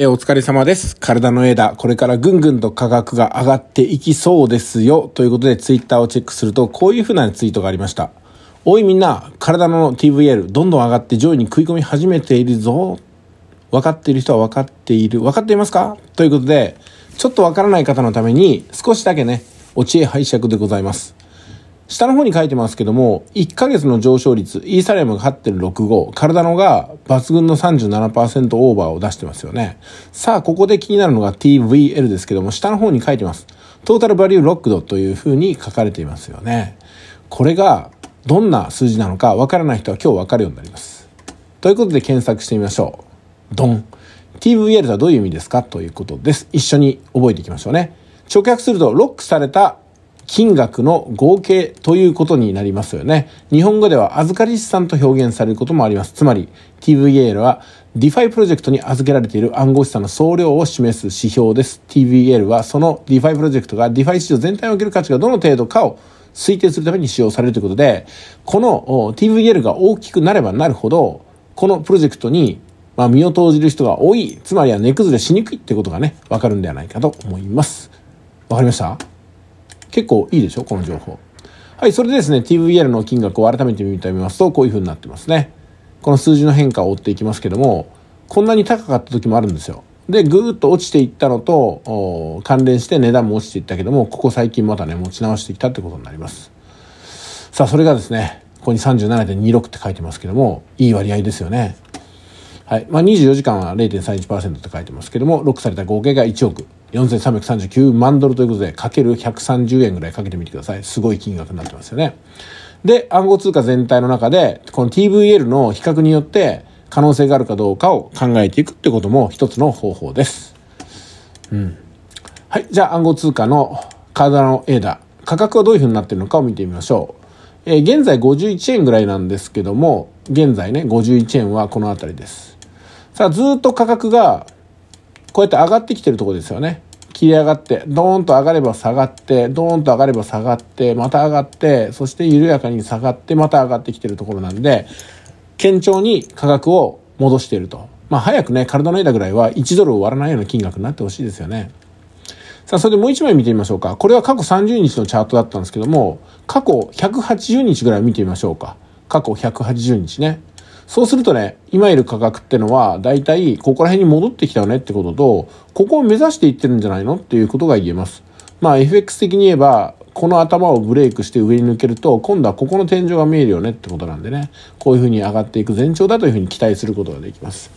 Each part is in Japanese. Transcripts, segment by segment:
えお疲れ様です。体の枝、これからぐんぐんと価格が上がっていきそうですよ。ということで、ツイッターをチェックすると、こういう風なツイートがありました。おいみんな、体の TVL、どんどん上がって上位に食い込み始めているぞ。分かっている人は分かっている。分かっていますか？ということで、ちょっと分からない方のために、少しだけね、お知恵拝借でございます。下の方に書いてますけども、1ヶ月の上昇率、イーサリアムが8.65、カルダノが抜群の37%オーバーを出してますよね。さあ、ここで気になるのが TVL ですけども、下の方に書いてます。トータルバリューロックドという風に書かれていますよね。これがどんな数字なのかわからない人は今日わかるようになります。ということで検索してみましょう。ドン。TVL とはどういう意味ですか？ということです。一緒に覚えていきましょうね。直訳すると、ロックされた金額の合計ということになりますよね。日本語では預かり資産と表現されることもあります。つまり TVL は DeFi プロジェクトに預けられている暗号資産の総量を示す指標です。TVL はその DeFi プロジェクトが DeFi 市場全体における価値がどの程度かを推定するために使用されるということで、この TVL が大きくなればなるほど、このプロジェクトにまあ身を投じる人が多い、つまりは値崩れしにくいってことがね、わかるんではないかと思います。わかりました？結構いいでしょこの情報。はい、それでですね、TVL の金額を改めて見てみますと、こういう風になってますね。この数字の変化を追っていきますけども、こんなに高かった時もあるんですよ。で、ぐーっと落ちていったのと、関連して値段も落ちていったけども、ここ最近またね、持ち直してきたってことになります。さあ、それがですね、ここに37.26って書いてますけども、いい割合ですよね。はい。まあ、24時間は0.31%って書いてますけども、ロックされた合計が1億4339万ドルということで、かける130円ぐらいかけてみてください。すごい金額になってますよね。で、暗号通貨全体の中で、この TVL の比較によって、可能性があるかどうかを考えていくってことも一つの方法です。うん。はい。じゃあ暗号通貨のカードの A だ。価格はどういう風になってるのかを見てみましょう。えー現在51円ぐらいなんですけども、現在ね、51円はこの辺りです。さあ、ずっと価格が、こうやって上がってきてるとこですよね。切り上がって、ドーンと上がれば下がって、ドーンと上がれば下がって、また上がって、そして緩やかに下がって、また上がってきてるところなんで、堅調に価格を戻していると。まあ早くね、体の枝ぐらいは1ドルを割らないような金額になってほしいですよね。さあ、それでもう一枚見てみましょうか。これは過去30日のチャートだったんですけども、過去180日ぐらい見てみましょうか。過去180日ね。そうするとね、今いる価格ってのは、だいたいここら辺に戻ってきたよねってことと、ここを目指していってるんじゃないのっていうことが言えます。まあ FX 的に言えば、この頭をブレイクして上に抜けると、今度はここの天井が見えるよねってことなんでね、こういうふうに上がっていく前兆だというふうに期待することができます。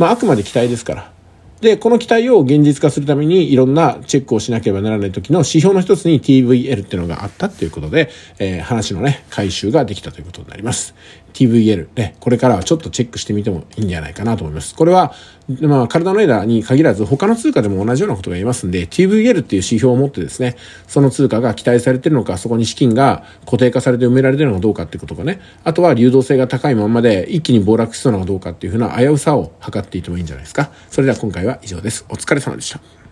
まああくまで期待ですから。で、この期待を現実化するためにいろんなチェックをしなければならない時の指標の一つに TVL っていうのがあったっていうことで、えー話のね、回収ができたということになります。TVL ね、これからはちょっとチェックしてみてもいいんじゃないかなと思います。これは、まあ、体の枝に限らず他の通貨でも同じようなことが言えますんで、TVL っていう指標を持ってですね、その通貨が期待されてるのか、そこに資金が固定化されて埋められてるのかどうかっていうことがね、あとは流動性が高いままで一気に暴落しそうなのかどうかっていうふうな危うさを測っていてもいいんじゃないですか。それでは今回は以上です。お疲れ様でした。